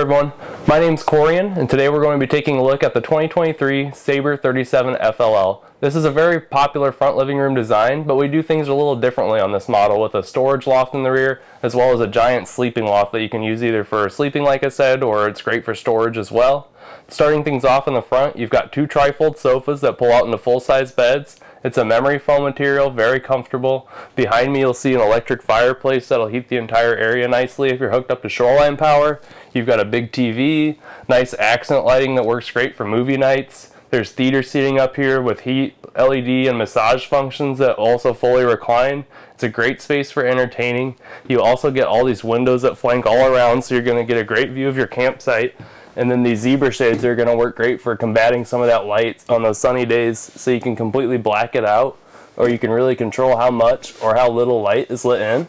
everyone, my name is Corian and today we're going to be taking a look at the 2023 Sabre 37 FLL. This is a very popular front living room design, but we do things a little differently on this model with a storage loft in the rear as well as a giant sleeping loft that you can use either for sleeping like I said or it's great for storage as well. Starting things off in the front, you've got two trifold sofas that pull out into full-size beds it's a memory foam material, very comfortable. Behind me you'll see an electric fireplace that'll heat the entire area nicely if you're hooked up to shoreline power. You've got a big TV, nice accent lighting that works great for movie nights. There's theater seating up here with heat, LED, and massage functions that also fully recline. It's a great space for entertaining. You also get all these windows that flank all around so you're going to get a great view of your campsite. And then these zebra shades are to work great for combating some of that light on those sunny days so you can completely black it out or you can really control how much or how little light is lit in.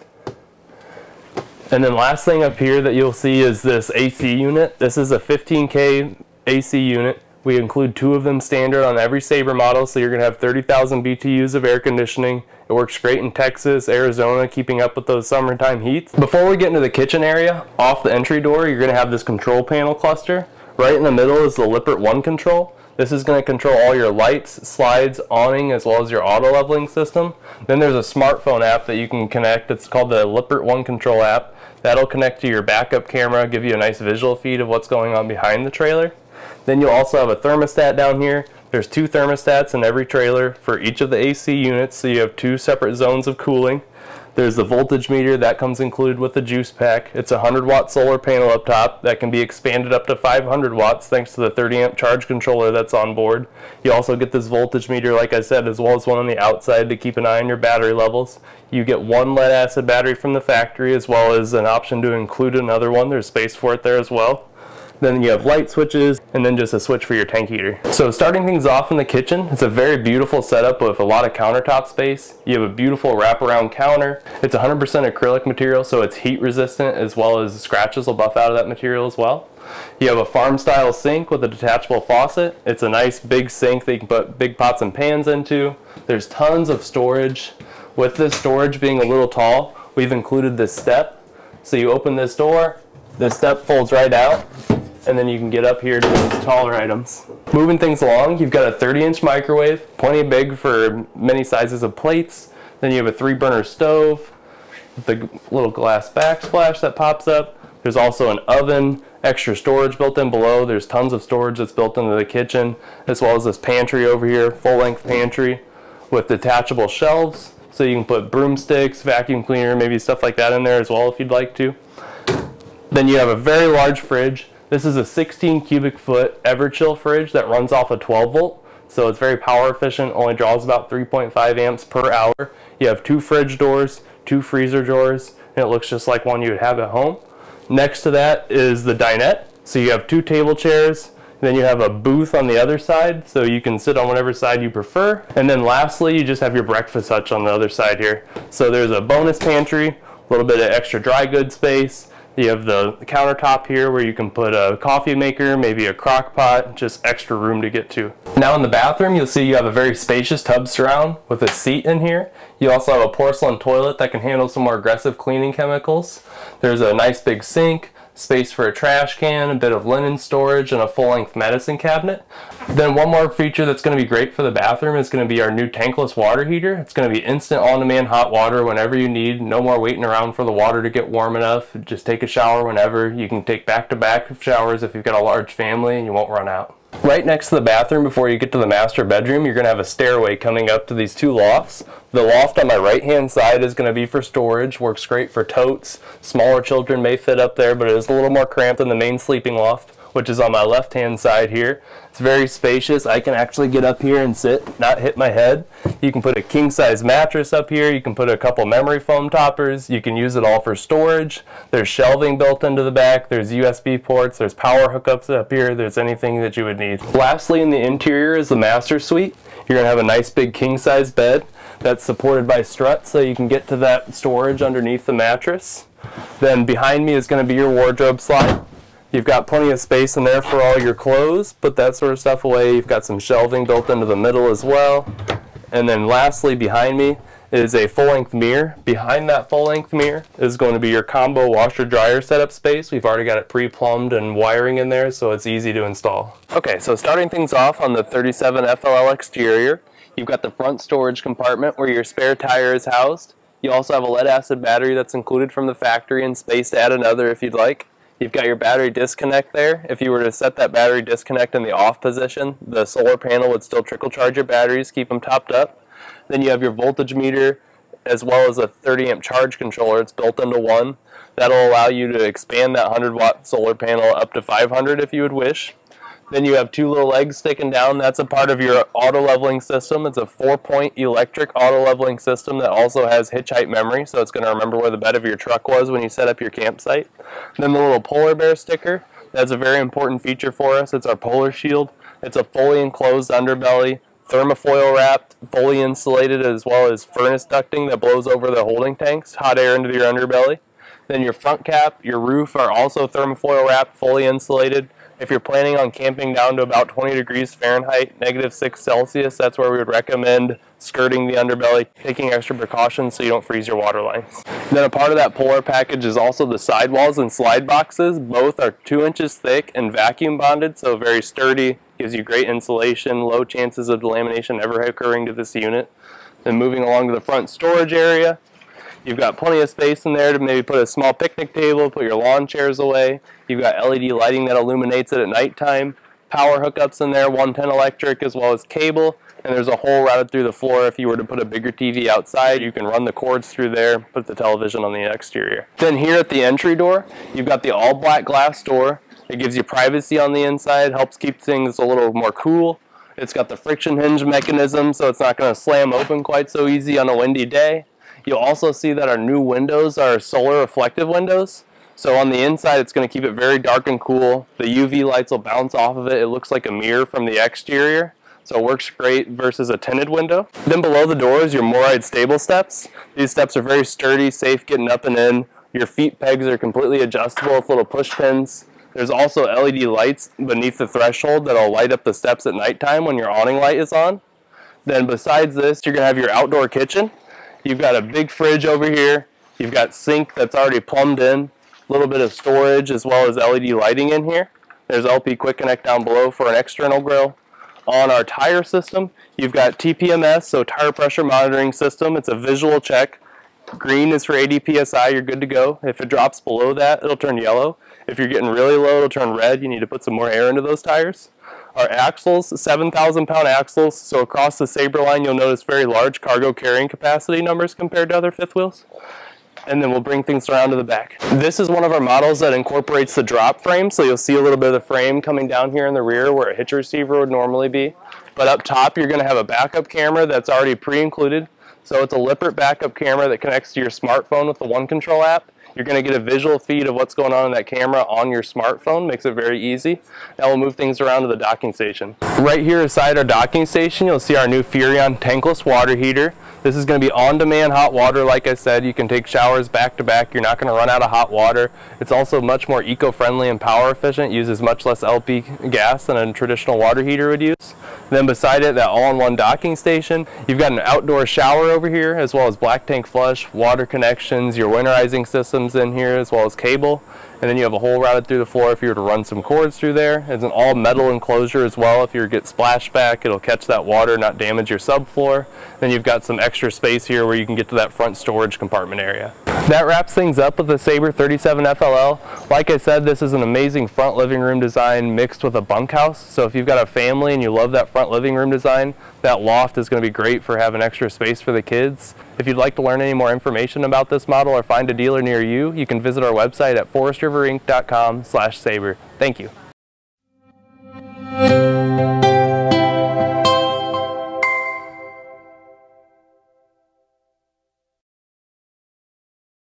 And then last thing up here that you'll see is this AC unit. This is a 15K AC unit. We include two of them standard on every Sabre model, so you're going to have 30,000 BTUs of air conditioning. It works great in Texas, Arizona, keeping up with those summertime heats. Before we get into the kitchen area, off the entry door, you're going to have this control panel cluster. Right in the middle is the Lippert One control. This is going to control all your lights, slides, awning, as well as your auto leveling system. Then there's a smartphone app that you can connect. It's called the Lippert One Control app. That'll connect to your backup camera, give you a nice visual feed of what's going on behind the trailer. Then you'll also have a thermostat down here. There's two thermostats in every trailer for each of the AC units, so you have two separate zones of cooling. There's the voltage meter that comes included with the juice pack. It's a 100 watt solar panel up top that can be expanded up to 500 watts thanks to the 30 amp charge controller that's on board. You also get this voltage meter like I said as well as one on the outside to keep an eye on your battery levels. You get one lead acid battery from the factory as well as an option to include another one. There's space for it there as well. Then you have light switches and then just a switch for your tank heater. So starting things off in the kitchen, it's a very beautiful setup with a lot of countertop space. You have a beautiful wraparound counter. It's 100% acrylic material so it's heat resistant as well as scratches will buff out of that material as well. You have a farm style sink with a detachable faucet. It's a nice big sink that you can put big pots and pans into. There's tons of storage. With this storage being a little tall, we've included this step. So you open this door, this step folds right out, and then you can get up here to those taller items. Moving things along, you've got a 30 inch microwave, plenty big for many sizes of plates. Then you have a three burner stove with the little glass backsplash that pops up. There's also an oven, extra storage built in below. There's tons of storage that's built into the kitchen, as well as this pantry over here, full length pantry with detachable shelves. So you can put broomsticks, vacuum cleaner, maybe stuff like that in there as well if you'd like to. Then you have a very large fridge this is a 16 cubic foot Everchill fridge that runs off a 12 volt. So it's very power efficient, only draws about 3.5 amps per hour. You have two fridge doors, two freezer drawers, and it looks just like one you would have at home. Next to that is the dinette. So you have two table chairs, then you have a booth on the other side, so you can sit on whatever side you prefer. And then lastly, you just have your breakfast hutch on the other side here. So there's a bonus pantry, a little bit of extra dry goods space, you have the countertop here where you can put a coffee maker, maybe a crock pot, just extra room to get to. Now in the bathroom, you'll see you have a very spacious tub surround with a seat in here. You also have a porcelain toilet that can handle some more aggressive cleaning chemicals. There's a nice big sink, space for a trash can, a bit of linen storage, and a full-length medicine cabinet. Then one more feature that's going to be great for the bathroom is going to be our new tankless water heater. It's going to be instant on-demand hot water whenever you need. No more waiting around for the water to get warm enough. Just take a shower whenever. You can take back-to-back -back showers if you've got a large family and you won't run out. Right next to the bathroom before you get to the master bedroom, you're going to have a stairway coming up to these two lofts. The loft on my right hand side is going to be for storage, works great for totes. Smaller children may fit up there, but it is a little more cramped than the main sleeping loft which is on my left hand side here. It's very spacious. I can actually get up here and sit, not hit my head. You can put a king size mattress up here. You can put a couple memory foam toppers. You can use it all for storage. There's shelving built into the back. There's USB ports. There's power hookups up here. There's anything that you would need. Lastly, in the interior is the master suite. You're to have a nice big king size bed that's supported by struts so you can get to that storage underneath the mattress. Then behind me is to be your wardrobe slide. You've got plenty of space in there for all your clothes. Put that sort of stuff away. You've got some shelving built into the middle as well. And then lastly, behind me is a full-length mirror. Behind that full-length mirror is going to be your combo washer-dryer setup space. We've already got it pre-plumbed and wiring in there, so it's easy to install. Okay, so starting things off on the 37 FLL exterior, you've got the front storage compartment where your spare tire is housed. You also have a lead acid battery that's included from the factory and space to add another if you'd like. You've got your battery disconnect there. If you were to set that battery disconnect in the off position, the solar panel would still trickle charge your batteries, keep them topped up. Then you have your voltage meter as well as a 30 amp charge controller. It's built into one. That'll allow you to expand that 100 watt solar panel up to 500 if you would wish. Then you have two little legs sticking down. That's a part of your auto leveling system. It's a four point electric auto leveling system that also has hitch height memory. So it's going to remember where the bed of your truck was when you set up your campsite. then the little polar bear sticker. That's a very important feature for us. It's our polar shield. It's a fully enclosed underbelly, thermofoil wrapped, fully insulated, as well as furnace ducting that blows over the holding tanks, hot air into your underbelly. Then your front cap, your roof are also thermofoil wrapped, fully insulated. If you're planning on camping down to about 20 degrees Fahrenheit, negative 6 Celsius, that's where we would recommend skirting the underbelly, taking extra precautions so you don't freeze your water lines. Then a part of that polar package is also the sidewalls and slide boxes. Both are 2 inches thick and vacuum bonded, so very sturdy, gives you great insulation, low chances of delamination ever occurring to this unit. Then moving along to the front storage area, You've got plenty of space in there to maybe put a small picnic table, put your lawn chairs away. You've got LED lighting that illuminates it at nighttime. Power hookups in there, 110 electric as well as cable. And there's a hole routed through the floor. If you were to put a bigger TV outside, you can run the cords through there, put the television on the exterior. Then here at the entry door, you've got the all black glass door. It gives you privacy on the inside, helps keep things a little more cool. It's got the friction hinge mechanism, so it's not going to slam open quite so easy on a windy day. You'll also see that our new windows are solar reflective windows. So on the inside, it's going to keep it very dark and cool. The UV lights will bounce off of it. It looks like a mirror from the exterior. So it works great versus a tinted window. Then below the door is your MORryde stable steps. These steps are very sturdy, safe getting up and in. Your feet pegs are completely adjustable with little push pins. There's also LED lights beneath the threshold that'll light up the steps at nighttime when your awning light is on. Then besides this, you're gonna have your outdoor kitchen. You've got a big fridge over here. You've got sink that's already plumbed in. A little bit of storage as well as LED lighting in here. There's LP Quick Connect down below for an external grill. On our tire system, you've got TPMS, so tire pressure monitoring system. It's a visual check. Green is for 80 PSI, you're good to go. If it drops below that, it'll turn yellow. If you're getting really low, it'll turn red. You need to put some more air into those tires. Our axles, 7,000 pound axles, so across the Sabre line you'll notice very large cargo carrying capacity numbers compared to other fifth wheels. And then we'll bring things around to the back. This is one of our models that incorporates the drop frame, so you'll see a little bit of the frame coming down here in the rear where a hitch receiver would normally be. But up top you're going to have a backup camera that's already pre-included. So it's a Lippert backup camera that connects to your smartphone with the One Control app. You're going to get a visual feed of what's going on in that camera on your smartphone. Makes it very easy. Now we'll move things around to the docking station. Right here beside our docking station, you'll see our new Furrion tankless water heater. This is going to be on-demand hot water. Like I said, you can take showers back to back. You're not going to run out of hot water. It's also much more eco-friendly and power efficient. Uses much less LP gas than a traditional water heater would use. Then beside it, that all-in-one docking station. You've got an outdoor shower over here, as well as black tank flush, water connections, your winterizing systems in here, as well as cable and then you have a hole routed through the floor if you were to run some cords through there. It's an all metal enclosure as well. If you get splashback, it'll catch that water, not damage your subfloor. Then you've got some extra space here where you can get to that front storage compartment area. That wraps things up with the Sabre 37 FLL. Like I said, this is an amazing front living room design mixed with a bunkhouse. So if you've got a family and you love that front living room design, that loft is going to be great for having extra space for the kids. If you'd like to learn any more information about this model or find a dealer near you, you can visit our website at forestriverinc.com slash sabre. Thank you.